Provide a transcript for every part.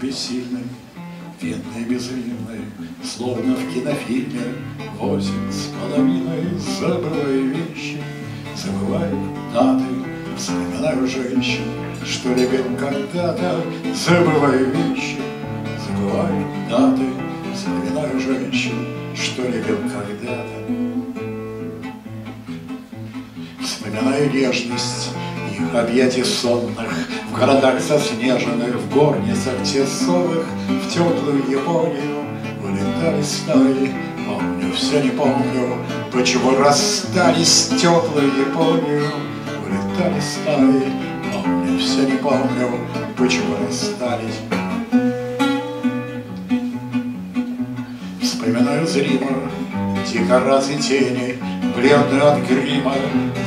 бессильный, Винный безвинный, словно в кинофильме, Восемь с половиной, забываю вещи, Забываю даты, вспоминаю женщин, Что любил когда-то, забываю вещи, Забываю даты, вспоминаю женщин, Что любил когда-то. Вспоминаю нежность их объятий сонных В городах заснеженных, в горницах тесовых В теплую Японию. Вылетали стаи Помню, все не помню, почему расстались Теплую Японию. Вылетали стаи Помню, все не помню, почему расстались Вспоминаю зримо дикоразы тени бледную от грима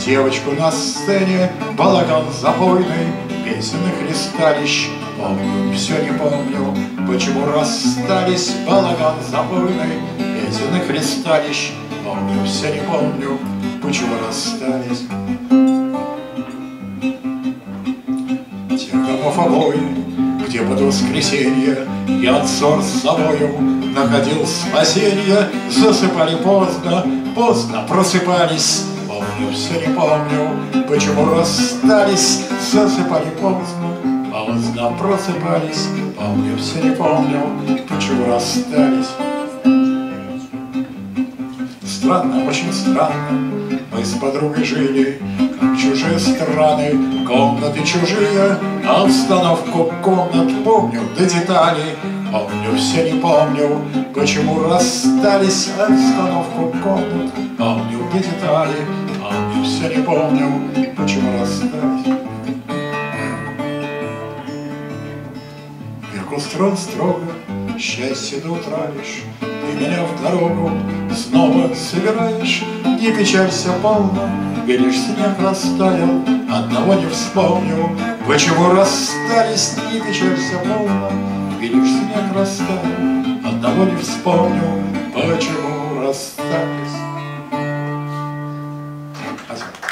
Девочку на сцене, балаган запойный. Песенных листалищ, помню, все не помню. Почему расстались, балаган запойный? Песенных листалищ, помню, все не помню. Почему расстались? Тех домов обои где под воскресенье Я отцор с собою находил спасенье Засыпали поздно, поздно просыпались. Помню, все не помню, почему расстались. Засыпали поздно, поздно просыпались. Помню, все не помню, почему расстались. Странно, очень странно, мы с подругой жили чужие страны, комнаты чужие Обстановку комнат помню до деталей Помню, все не помню, почему расстались Обстановку комнат помню до деталей Помню, все не помню, почему расстались. Век строго, Счастье ты утравишь, ты меня в дорогу Снова собираешь, не печалься полно Видишь, снег растаял, одного не вспомню. Почему расстались, не печалься полно Видишь, снег растаял, одного не вспомню. Почему расстались? Спасибо.